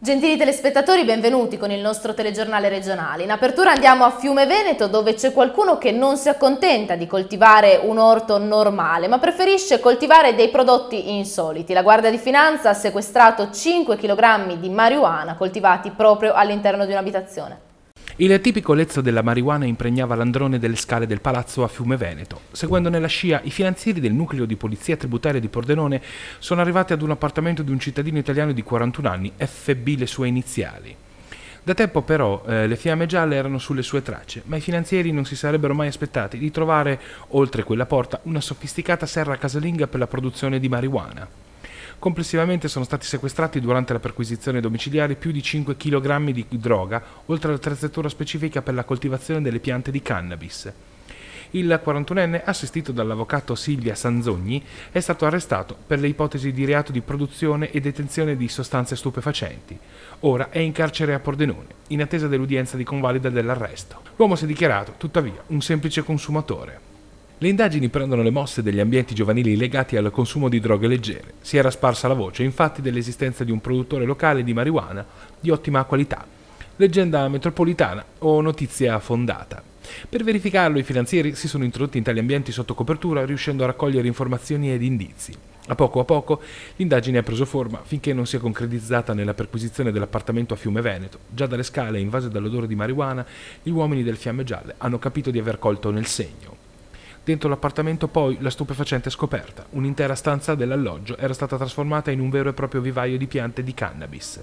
Gentili telespettatori, benvenuti con il nostro telegiornale regionale. In apertura andiamo a Fiume Veneto dove c'è qualcuno che non si accontenta di coltivare un orto normale ma preferisce coltivare dei prodotti insoliti. La Guardia di Finanza ha sequestrato 5 kg di marijuana coltivati proprio all'interno di un'abitazione. Il tipico lezzo della marijuana impregnava l'androne delle scale del palazzo a Fiume Veneto. Seguendo nella scia, i finanzieri del nucleo di polizia tributaria di Pordenone sono arrivati ad un appartamento di un cittadino italiano di 41 anni, FB le sue iniziali. Da tempo però eh, le fiamme gialle erano sulle sue tracce, ma i finanzieri non si sarebbero mai aspettati di trovare, oltre quella porta, una sofisticata serra casalinga per la produzione di marijuana. Complessivamente sono stati sequestrati durante la perquisizione domiciliare più di 5 kg di droga, oltre all'attrezzatura specifica per la coltivazione delle piante di cannabis. Il 41enne, assistito dall'avvocato Silvia Sanzogni, è stato arrestato per le ipotesi di reato di produzione e detenzione di sostanze stupefacenti. Ora è in carcere a Pordenone, in attesa dell'udienza di convalida dell'arresto. L'uomo si è dichiarato, tuttavia, un semplice consumatore. Le indagini prendono le mosse degli ambienti giovanili legati al consumo di droghe leggere. Si era sparsa la voce, infatti, dell'esistenza di un produttore locale di marijuana di ottima qualità. Leggenda metropolitana o notizia fondata. Per verificarlo i finanzieri si sono introdotti in tali ambienti sotto copertura, riuscendo a raccogliere informazioni ed indizi. A poco a poco l'indagine ha preso forma finché non si è concretizzata nella perquisizione dell'appartamento a Fiume Veneto. Già dalle scale invase dall'odore di marijuana, gli uomini del Fiamme Gialle hanno capito di aver colto nel segno. Dentro l'appartamento poi la stupefacente scoperta. Un'intera stanza dell'alloggio era stata trasformata in un vero e proprio vivaio di piante di cannabis.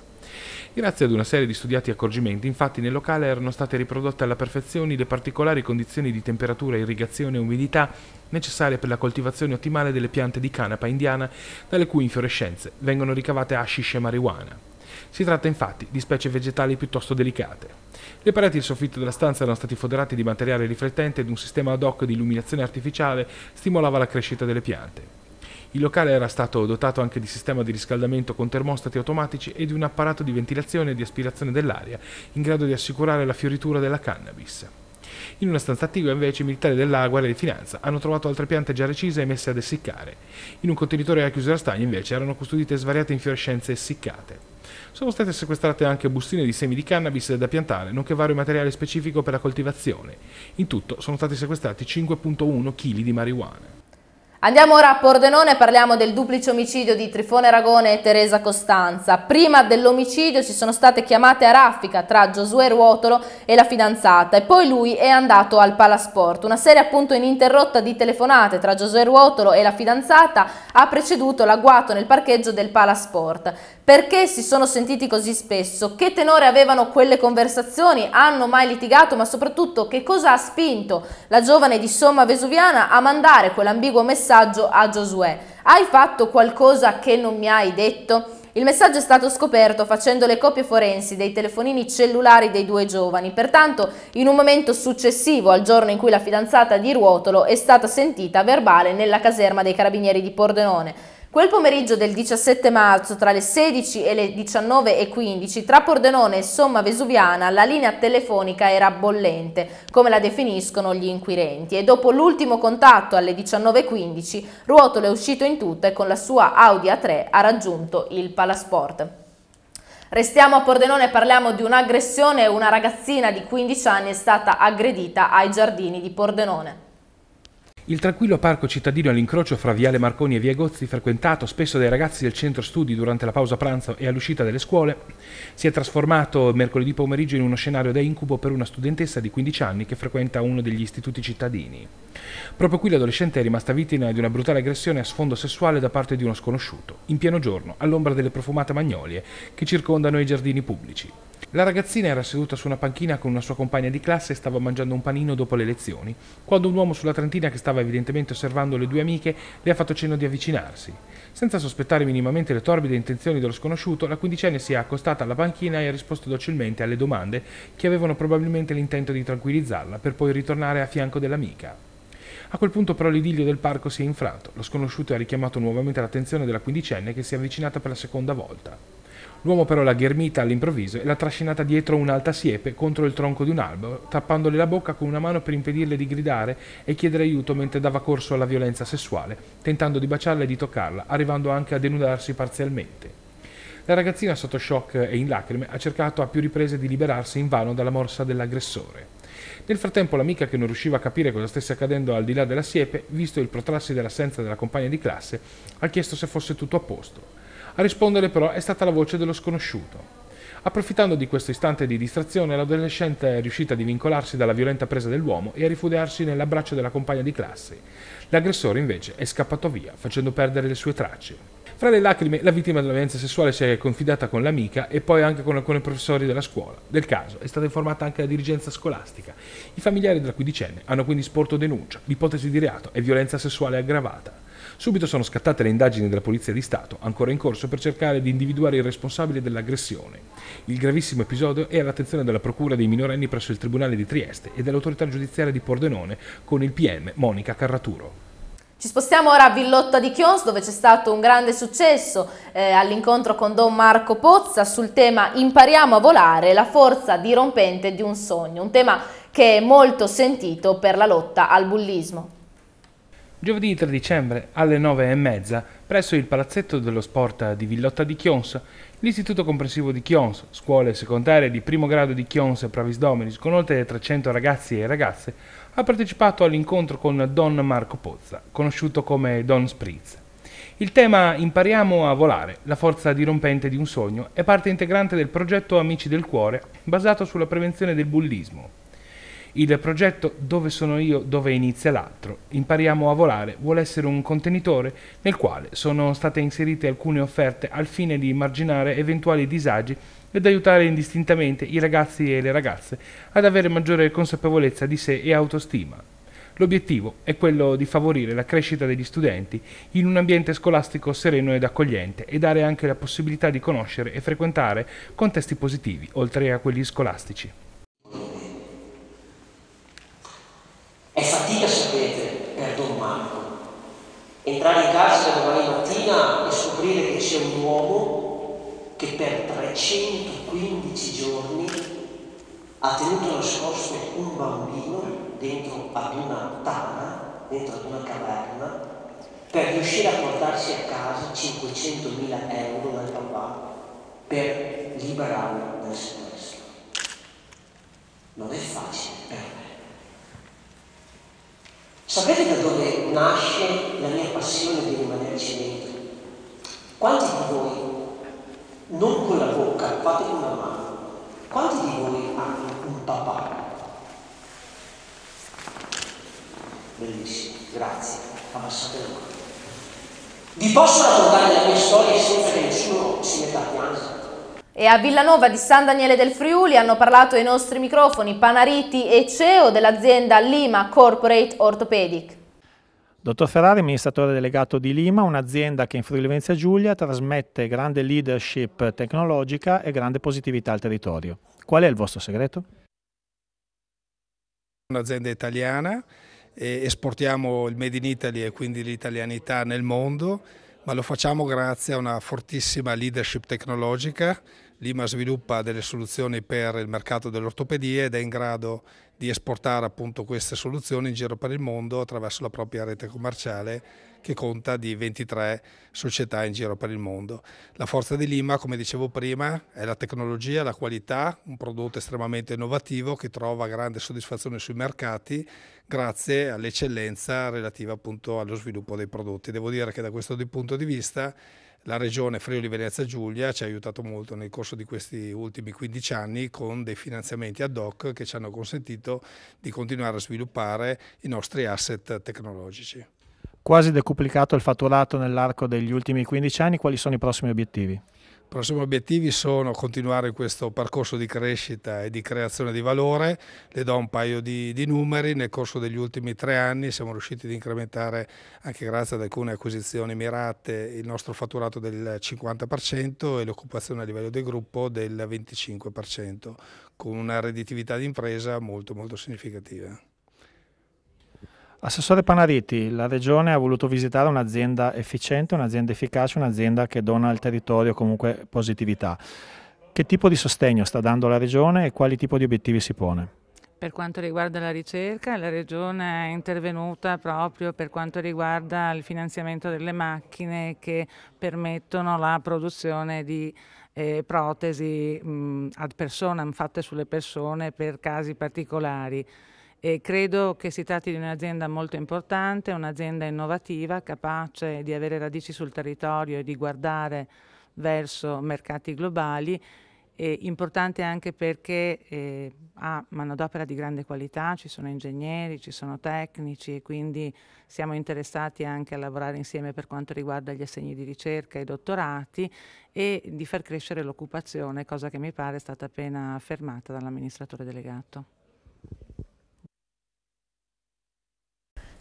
Grazie ad una serie di studiati accorgimenti, infatti nel locale erano state riprodotte alla perfezione le particolari condizioni di temperatura, irrigazione e umidità necessarie per la coltivazione ottimale delle piante di canapa indiana, dalle cui infiorescenze vengono ricavate hashish e marijuana. Si tratta infatti di specie vegetali piuttosto delicate. Le pareti e il soffitto della stanza erano stati foderati di materiale riflettente ed un sistema ad hoc di illuminazione artificiale stimolava la crescita delle piante. Il locale era stato dotato anche di sistema di riscaldamento con termostati automatici e di un apparato di ventilazione e di aspirazione dell'aria in grado di assicurare la fioritura della cannabis. In una stanza attigua invece i militari della Guardia di Finanza hanno trovato altre piante già recise e messe ad essiccare. In un contenitore a chiusura stagno invece erano custodite svariate infiorescenze essiccate. Sono state sequestrate anche bustine di semi di cannabis da piantare, nonché vario materiale specifico per la coltivazione. In tutto sono stati sequestrati 5.1 kg di marijuana. Andiamo ora a Pordenone e parliamo del duplice omicidio di Trifone Ragone e Teresa Costanza. Prima dell'omicidio ci sono state chiamate a raffica tra Giosuè Ruotolo e la fidanzata e poi lui è andato al Palasport. Una serie appunto ininterrotta di telefonate tra Giosuè Ruotolo e la fidanzata ha preceduto l'agguato nel parcheggio del Palasport. Perché si sono sentiti così spesso? Che tenore avevano quelle conversazioni? Hanno mai litigato? Ma soprattutto che cosa ha spinto la giovane di Somma Vesuviana a mandare quell'ambiguo messaggio messaggio a Giosuè. Hai fatto qualcosa che non mi hai detto? Il messaggio è stato scoperto facendo le copie forensi dei telefonini cellulari dei due giovani, pertanto in un momento successivo al giorno in cui la fidanzata di Ruotolo è stata sentita verbale nella caserma dei carabinieri di Pordenone. Quel pomeriggio del 17 marzo tra le 16 e le 19.15 tra Pordenone e Somma Vesuviana la linea telefonica era bollente, come la definiscono gli inquirenti, e dopo l'ultimo contatto alle 19.15 Ruotolo è uscito in tutta e con la sua Audi A3 ha raggiunto il Palasport. Restiamo a Pordenone e parliamo di un'aggressione. Una ragazzina di 15 anni è stata aggredita ai giardini di Pordenone. Il tranquillo parco cittadino all'incrocio fra Viale Marconi e Via Gozzi, frequentato spesso dai ragazzi del centro studi durante la pausa pranzo e all'uscita delle scuole, si è trasformato mercoledì pomeriggio in uno scenario da incubo per una studentessa di 15 anni che frequenta uno degli istituti cittadini. Proprio qui l'adolescente è rimasta vittima di una brutale aggressione a sfondo sessuale da parte di uno sconosciuto, in pieno giorno, all'ombra delle profumate magnolie che circondano i giardini pubblici. La ragazzina era seduta su una panchina con una sua compagna di classe e stava mangiando un panino dopo le lezioni, quando un uomo sulla trentina che stava evidentemente osservando le due amiche le ha fatto cenno di avvicinarsi. Senza sospettare minimamente le torbide intenzioni dello sconosciuto, la quindicenne si è accostata alla panchina e ha risposto docilmente alle domande che avevano probabilmente l'intento di tranquillizzarla, per poi ritornare a fianco dell'amica. A quel punto però l'idillio del parco si è infranto. Lo sconosciuto ha richiamato nuovamente l'attenzione della quindicenne che si è avvicinata per la seconda volta. L'uomo però l'ha ghermita all'improvviso e l'ha trascinata dietro un'alta siepe contro il tronco di un albero, tappandole la bocca con una mano per impedirle di gridare e chiedere aiuto mentre dava corso alla violenza sessuale, tentando di baciarla e di toccarla, arrivando anche a denudarsi parzialmente. La ragazzina sotto shock e in lacrime ha cercato a più riprese di liberarsi invano dalla morsa dell'aggressore. Nel frattempo l'amica che non riusciva a capire cosa stesse accadendo al di là della siepe, visto il protrarsi dell'assenza della compagna di classe, ha chiesto se fosse tutto a posto. A rispondere però è stata la voce dello sconosciuto. Approfittando di questo istante di distrazione, l'adolescente è riuscita a divincolarsi dalla violenta presa dell'uomo e a rifugiarsi nell'abbraccio della compagna di classe. L'aggressore invece è scappato via, facendo perdere le sue tracce. Fra le lacrime, la vittima della violenza sessuale si è confidata con l'amica e poi anche con alcuni professori della scuola. Del caso è stata informata anche la dirigenza scolastica. I familiari della quindicenne hanno quindi sporto denuncia. L'ipotesi di reato è violenza sessuale aggravata. Subito sono scattate le indagini della Polizia di Stato, ancora in corso per cercare di individuare il responsabile dell'aggressione. Il gravissimo episodio è all'attenzione della Procura dei minorenni presso il Tribunale di Trieste e dell'autorità giudiziaria di Pordenone con il PM Monica Carraturo. Ci spostiamo ora a Villotta di Chions dove c'è stato un grande successo eh, all'incontro con Don Marco Pozza sul tema Impariamo a volare, la forza dirompente di un sogno, un tema che è molto sentito per la lotta al bullismo. Giovedì 3 dicembre alle 9.30 presso il Palazzetto dello Sport di Villotta di Chions, l'Istituto Comprensivo di Chions, scuole secondarie di primo grado di Chions e Pravis Dominis con oltre 300 ragazzi e ragazze, ha partecipato all'incontro con Don Marco Pozza, conosciuto come Don Spritz. Il tema Impariamo a volare, la forza dirompente di un sogno, è parte integrante del progetto Amici del Cuore, basato sulla prevenzione del bullismo. Il progetto Dove sono io, dove inizia l'altro, impariamo a volare, vuole essere un contenitore nel quale sono state inserite alcune offerte al fine di marginare eventuali disagi ed aiutare indistintamente i ragazzi e le ragazze ad avere maggiore consapevolezza di sé e autostima. L'obiettivo è quello di favorire la crescita degli studenti in un ambiente scolastico sereno ed accogliente e dare anche la possibilità di conoscere e frequentare contesti positivi, oltre a quelli scolastici. È fatica, sapete, per Don Marco. Entrare in carcere domani mattina e scoprire che c'è un uomo che per 315 giorni ha tenuto nascosto un bambino dentro ad una tana, dentro ad una caverna, per riuscire a portarsi a casa 500.000 euro dal papà per liberarlo dal sequestro. Non è facile per me. Sapete da dove nasce la mia passione di rimanerci dentro? Quanti di voi, non con la bocca, fate con la mano, quanti di voi hanno un papà? Bellissimo, grazie, abbassate la mano. Vi posso raccontare la mia storia senza che nessuno si metta a piangere? E a Villanova di San Daniele del Friuli hanno parlato ai nostri microfoni Panariti e CEO dell'azienda Lima Corporate Orthopedic. Dottor Ferrari, amministratore delegato di Lima, un'azienda che in Friuli Venezia Giulia trasmette grande leadership tecnologica e grande positività al territorio. Qual è il vostro segreto? Un'azienda italiana, esportiamo il Made in Italy e quindi l'italianità nel mondo, ma lo facciamo grazie a una fortissima leadership tecnologica Lima sviluppa delle soluzioni per il mercato dell'ortopedia ed è in grado di esportare appunto queste soluzioni in giro per il mondo attraverso la propria rete commerciale che conta di 23 società in giro per il mondo. La forza di Lima, come dicevo prima, è la tecnologia, la qualità, un prodotto estremamente innovativo che trova grande soddisfazione sui mercati grazie all'eccellenza relativa appunto allo sviluppo dei prodotti. Devo dire che da questo punto di vista la regione Friuli Venezia Giulia ci ha aiutato molto nel corso di questi ultimi 15 anni con dei finanziamenti ad hoc che ci hanno consentito di continuare a sviluppare i nostri asset tecnologici. Quasi decuplicato il fatturato nell'arco degli ultimi 15 anni, quali sono i prossimi obiettivi? I prossimi obiettivi sono continuare questo percorso di crescita e di creazione di valore. Le do un paio di, di, numeri. Nel corso degli ultimi tre anni siamo riusciti ad incrementare, anche grazie ad alcune acquisizioni mirate, il nostro fatturato del 50% e l'occupazione a livello del gruppo del 25%, con una redditività di impresa molto molto significativa. Assessore Panariti, la Regione ha voluto visitare un'azienda efficiente, un'azienda efficace, un'azienda che dona al territorio comunque positività. Che tipo di sostegno sta dando la Regione e quali tipo di obiettivi si pone? Per quanto riguarda la ricerca, la Regione è intervenuta proprio per quanto riguarda il finanziamento delle macchine che permettono la produzione di eh, protesi mh, ad personam fatte sulle persone per casi particolari. E credo che si tratti di un'azienda molto importante, un'azienda innovativa, capace di avere radici sul territorio e di guardare verso mercati globali eh, importante anche perché eh, ha manodopera di grande qualità, ci sono ingegneri, ci sono tecnici e quindi siamo interessati anche a lavorare insieme per quanto riguarda gli assegni di ricerca e dottorati e di far crescere l'occupazione, cosa che mi pare è stata appena affermata dall'amministratore delegato.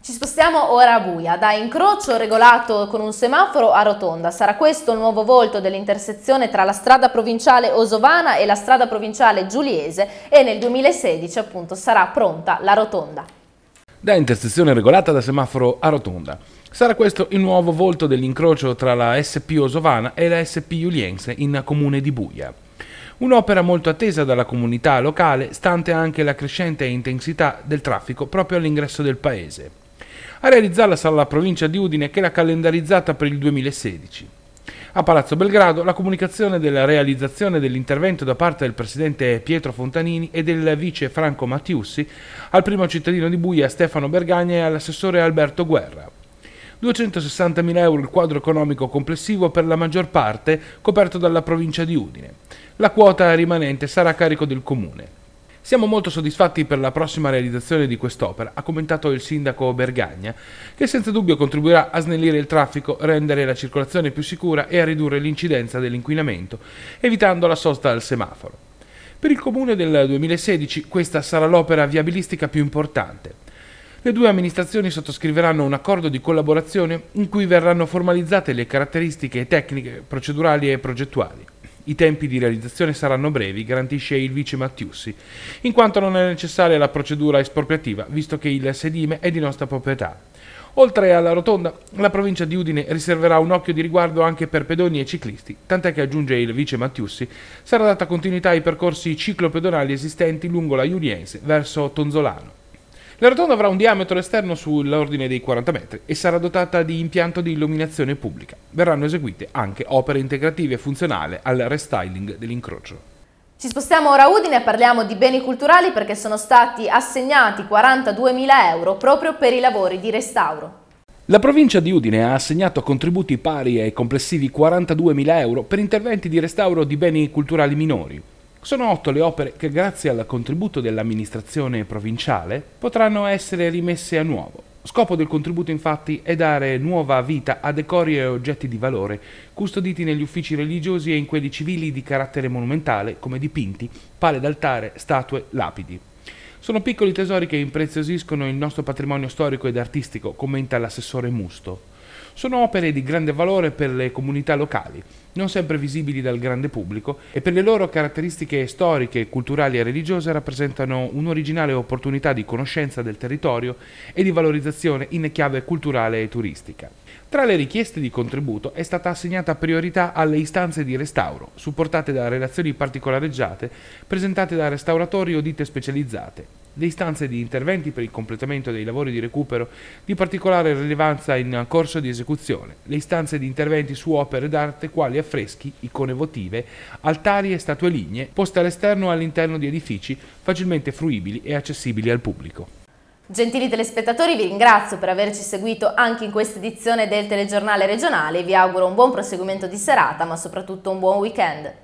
Ci spostiamo ora a Buia, da incrocio regolato con un semaforo a rotonda. Sarà questo il nuovo volto dell'intersezione tra la strada provinciale Osovana e la strada provinciale Giuliese e nel 2016 appunto sarà pronta la rotonda. Da intersezione regolata da semaforo a rotonda. Sarà questo il nuovo volto dell'incrocio tra la SP Osovana e la SP Juliense in comune di Buia. Un'opera molto attesa dalla comunità locale, stante anche la crescente intensità del traffico proprio all'ingresso del paese. A realizzarla sarà la provincia di Udine che l'ha calendarizzata per il 2016. A Palazzo Belgrado la comunicazione della realizzazione dell'intervento da parte del presidente Pietro Fontanini e del vice Franco Mattiussi al primo cittadino di Buia Stefano Bergagna e all'assessore Alberto Guerra. 260.000 euro il quadro economico complessivo per la maggior parte coperto dalla provincia di Udine. La quota rimanente sarà a carico del comune. Siamo molto soddisfatti per la prossima realizzazione di quest'opera, ha commentato il sindaco Bergagna, che senza dubbio contribuirà a snellire il traffico, rendere la circolazione più sicura e a ridurre l'incidenza dell'inquinamento, evitando la sosta al semaforo. Per il comune del 2016 questa sarà l'opera viabilistica più importante. Le due amministrazioni sottoscriveranno un accordo di collaborazione in cui verranno formalizzate le caratteristiche tecniche, procedurali e progettuali. I tempi di realizzazione saranno brevi, garantisce il vice Mattiussi, in quanto non è necessaria la procedura espropriativa, visto che il sedime è di nostra proprietà. Oltre alla rotonda, la provincia di Udine riserverà un occhio di riguardo anche per pedoni e ciclisti, tant'è che aggiunge il vice Mattiussi, sarà data continuità ai percorsi ciclopedonali esistenti lungo la Iuriense verso Tonzolano. La rotonda avrà un diametro esterno sull'ordine dei 40 metri e sarà dotata di impianto di illuminazione pubblica. Verranno eseguite anche opere integrative e funzionali al restyling dell'incrocio. Ci spostiamo ora a Udine e parliamo di beni culturali perché sono stati assegnati 42.000 euro proprio per i lavori di restauro. La provincia di Udine ha assegnato contributi pari ai complessivi 42.000 euro per interventi di restauro di beni culturali minori, sono otto le opere che grazie al contributo dell'amministrazione provinciale potranno essere rimesse a nuovo. Scopo del contributo infatti è dare nuova vita a decori e oggetti di valore custoditi negli uffici religiosi e in quelli civili di carattere monumentale come dipinti, pale d'altare, statue, lapidi. Sono piccoli tesori che impreziosiscono il nostro patrimonio storico ed artistico, commenta l'assessore Musto. Sono opere di grande valore per le comunità locali, non sempre visibili dal grande pubblico e per le loro caratteristiche storiche, culturali e religiose rappresentano un'originale opportunità di conoscenza del territorio e di valorizzazione in chiave culturale e turistica. Tra le richieste di contributo è stata assegnata priorità alle istanze di restauro, supportate da relazioni particolareggiate presentate da restauratori o ditte specializzate, le istanze di interventi per il completamento dei lavori di recupero di particolare rilevanza in corso di esecuzione, le istanze di interventi su opere d'arte quali affreschi, icone votive, altari e statue lignee poste all'esterno o all'interno di edifici facilmente fruibili e accessibili al pubblico. Gentili telespettatori, vi ringrazio per averci seguito anche in questa edizione del telegiornale regionale. Vi auguro un buon proseguimento di serata, ma soprattutto un buon weekend.